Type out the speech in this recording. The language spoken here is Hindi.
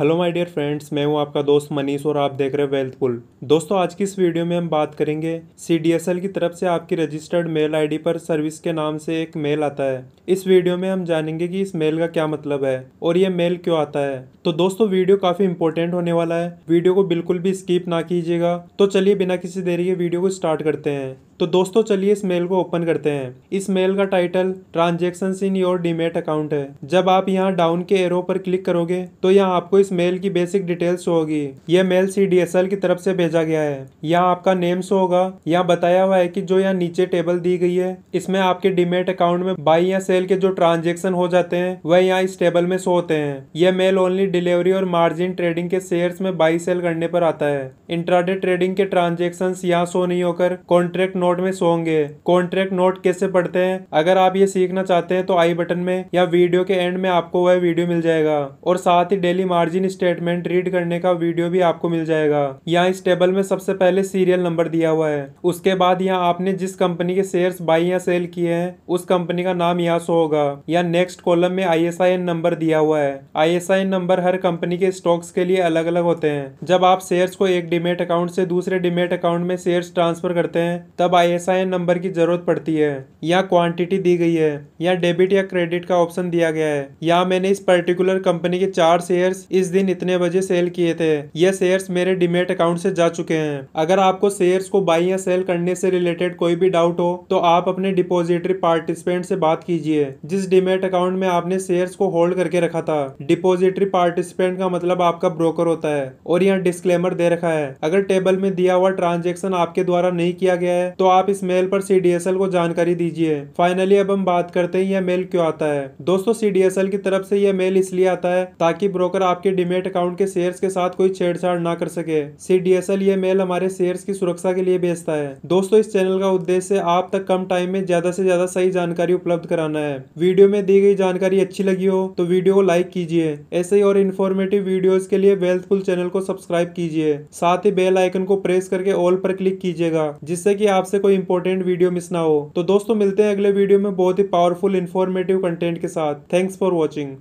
हेलो माय डियर फ्रेंड्स मैं हूँ आपका दोस्त मनीष और आप देख रहे हैं वेल्थफुल दोस्तों, आज की इस वीडियो में हम बात करेंगे सीडीएसएल की तरफ़ से आपकी रजिस्टर्ड मेल आईडी पर सर्विस के नाम से एक मेल आता है। इस वीडियो में हम जानेंगे कि इस मेल का क्या मतलब है और ये मेल क्यों आता है। तो दोस्तों, वीडियो काफ़ी इंपॉर्टेंट होने वाला है। वीडियो को बिल्कुल भी स्कीप ना कीजिएगा। तो चलिए बिना किसी देरी के वीडियो को स्टार्ट करते हैं। तो दोस्तों, चलिए इस मेल को ओपन करते हैं। इस मेल का title transaction in your demat account है। जब आप यहाँ डाउन के एरो पर क्लिक करोगे तो यहाँ आपको इस मेल की बेसिक डिटेल्स होगी। यह मेल सीडीएसएल की तरफ़ से भेजा गया है। यहाँ आपका नेम शो होगा। यहाँ बताया हुआ है की जो यहाँ नीचे टेबल दी गई है, इसमें आपके डीमेट अकाउंट में बाई या सेल के जो ट्रांजेक्शन हो जाते हैं, वह यहाँ इस टेबल में शो होते हैं। यह मेल ओनली डिलीवरी और मार्जिन ट्रेडिंग के शेयर्स में बाई सेल करने पर आता है। इंट्राडे ट्रेडिंग के ट्रांजेक्शन यहाँ शो नहीं होकर कॉन्ट्रैक्ट नोट में शो होंगे। कॉन्ट्रैक्ट नोट कैसे पढ़ते हैं? अगर आप ये सीखना चाहते हैं तो आई बटन में या वीडियो के एंड में आपको वह वीडियो मिल जाएगा। और साथ ही डेली मार्जिन स्टेटमेंट रीड करने का वीडियो भी आपको मिल जाएगा। यहाँ इस टेबल में सबसे पहले सीरियल नंबर दिया हुआ है। उसके बाद यहाँ आपने जिस कंपनी के शेयर्स बाई या सेल किए हैं, उस कंपनी का नाम यहाँ शो होगा। या नेक्स्ट कॉलम में आई नंबर दिया हुआ है। आई नंबर हर कंपनी के स्टॉक्स के लिए अलग अलग होते हैं। जब आप शेयर्स को एक डिमेट अकाउंट से दूसरे डिमेट अकाउंट में शेयर्स ट्रांसफ़र करते हैं, तब ISIN नंबर की ज़रूरत पड़ती है। यहाँ क्वांटिटी दी गई है। यहाँ डेबिट या क्रेडिट का ऑप्शन दिया गया है। यहाँ मैंने इस पर्टिकुलर कंपनी के चार शेयर्स इस दिन इतने बजे सेल किए थे। ये शेयर्स मेरे डिमेट अकाउंट से जा चुके हैं। अगर आपको शेयर्स को बाई या सेल करने से रिलेटेड कोई भी डाउट हो तो आप अपने डिपोजिटरी पार्टिसिपेंट से बात कीजिए, जिस डिमेट अकाउंट में आपने शेयर्स को होल्ड करके रखा था। डिपोजिटरी पार्टिसिपेंट का मतलब आपका ब्रोकर होता है, और यहाँ डिस्क्लेमर दे रखा है। अगर टेबल में दिया हुआ ट्रांजेक्शन आपके द्वारा नहीं किया गया है तो आप इस मेल पर सीडीएसएल को जानकारी दीजिए। फाइनली अब हम बात करते हैं, यह मेल क्यों आता है। दोस्तों सीडीएसएल की तरफ़ से यह मेल इसलिए आता है ताकि ब्रोकर आपके डिमेट अकाउंट के शेयर्स के साथ कोई छेड़छाड़ ना कर सके। सीडीएसएल ये मेल हमारे शेयर्स की सुरक्षा के लिए भेजता है। दोस्तों, इस चैनल का उद्देश्य आप तक कम टाइम में ज़्यादा से ज़्यादा सही जानकारी उपलब्ध कराना है। वीडियो में दी गई जानकारी अच्छी लगी हो तो वीडियो को लाइक कीजिए। ऐसे ही और इन्फॉर्मेटिव वीडियोस के लिए वेल्थफुल चैनल को सब्सक्राइब कीजिए। साथ ही बेल आइकन को प्रेस करके ऑल पर क्लिक कीजिएगा, जिससे कि आपसे कोई इंपॉर्टेंट वीडियो मिस ना हो। तो दोस्तों, मिलते हैं अगले वीडियो में बहुत ही पावरफुल इन्फॉर्मेटिव कंटेंट के साथ। Thanks for watching